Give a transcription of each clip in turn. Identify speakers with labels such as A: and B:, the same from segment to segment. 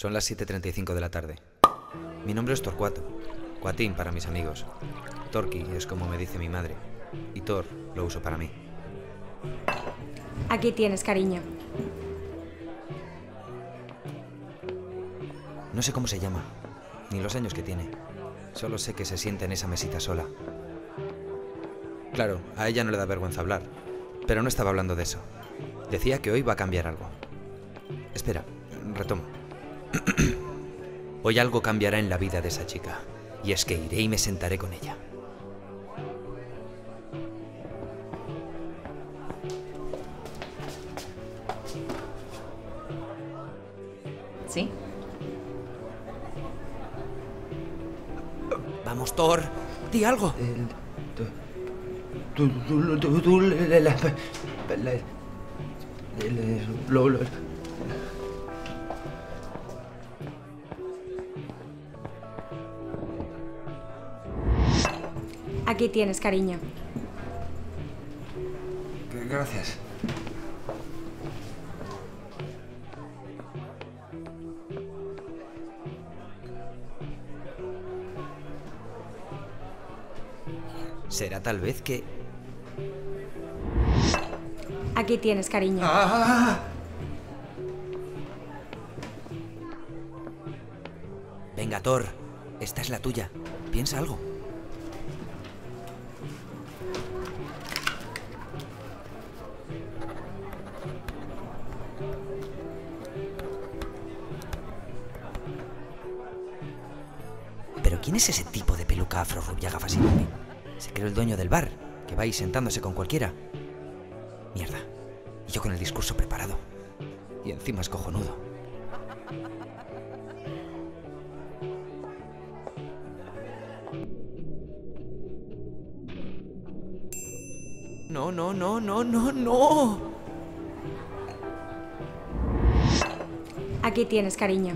A: Son las 7.35 de la tarde. Mi nombre es Torcuato. Cuatín para mis amigos. Torqui es como me dice mi madre. Y Thor lo uso para mí.
B: Aquí tienes, cariño.
A: No sé cómo se llama, ni los años que tiene. Solo sé que se siente en esa mesita sola. Claro, a ella no le da vergüenza hablar, pero no estaba hablando de eso. Decía que hoy va a cambiar algo. Espera, retomo. Hoy algo cambiará en la vida de esa chica, y es que iré y me sentaré con ella.
C: ¿Sí?
A: Vamos, Thor, di algo.
D: El- tú, tú, tú, tú,
B: Aquí tienes, cariño.
D: Gracias.
A: Será tal vez que...
B: Aquí tienes, cariño.
D: ¡Ah!
A: Venga, Thor, esta es la tuya. Piensa algo. ¿Quién es ese tipo de peluca afro rubia gafas y lumbi? Se cree el dueño del bar, que va ahí sentándose con cualquiera. Mierda. Y yo con el discurso preparado. Y encima es cojonudo. No, no, no, no, no, no.
B: Aquí tienes, cariño.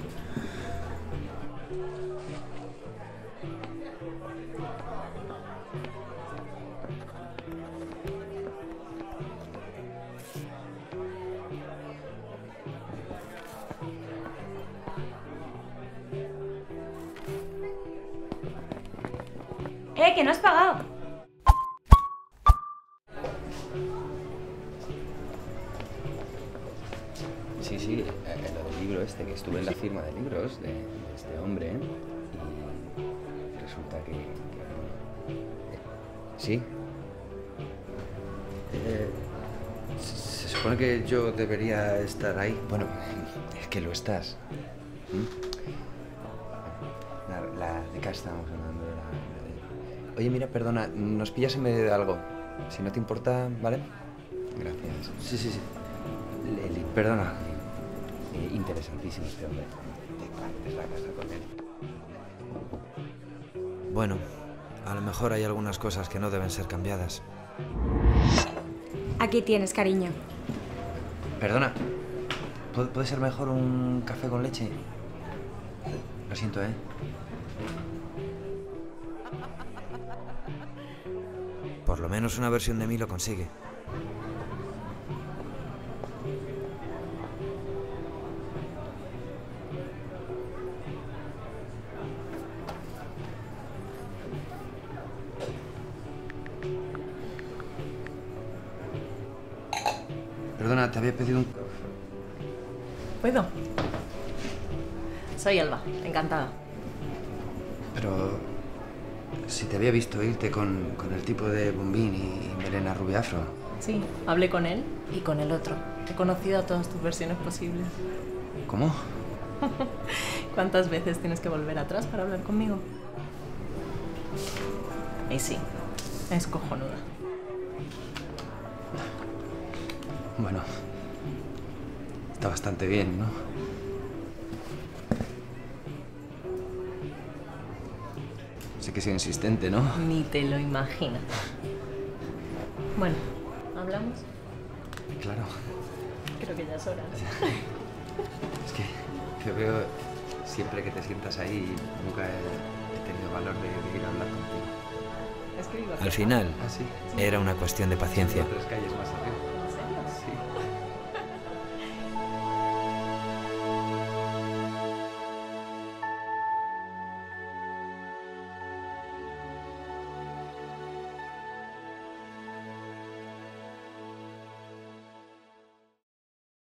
B: ¡Eh, que no has pagado!
D: Sí, sí, eh, lo del libro este, que estuve en la firma de libros de, de este hombre y resulta que... que, eh, sí. Eh, se se supone que yo debería estar ahí. Bueno, es que lo estás. ¿Mm? La, la de qué estábamos hablando. Oye, mira, perdona, nos pillas en medio de algo. Si no te importa, ¿vale? Gracias. Sí, sí, sí. Leli, perdona. Eh, interesantísimo este hombre. Te partes la casa con él.
A: Bueno, a lo mejor hay algunas cosas que no deben ser cambiadas.
B: Aquí tienes, cariño.
D: Perdona. ¿Puede, puede ser mejor un café con leche? Lo siento, ¿eh?
A: Por lo menos una versión de mí lo consigue.
D: Perdona, te había pedido un...
C: ¿Puedo? Soy Elba, encantada.
D: Pero... Si te había visto irte con, con el tipo de bombín y melena rubia afro.
C: Sí, hablé con él y con el otro. He conocido a todas tus versiones posibles.
D: ¿Cómo?
C: ¿Cuántas veces tienes que volver atrás para hablar conmigo? Y sí, es cojonuda.
D: Bueno... Está bastante bien, ¿no? Sé que soy insistente, ¿no?
C: Ni te lo imaginas. Bueno, ¿hablamos?
D: Claro.
C: Creo que ya es hora.
D: Es que te veo siempre que te sientas ahí y nunca he, he tenido valor de, de ir a hablar contigo.
C: Es que.
A: Al final,
D: ¿Ah, sí?
A: era una cuestión de paciencia.
D: Tres calles más arriba.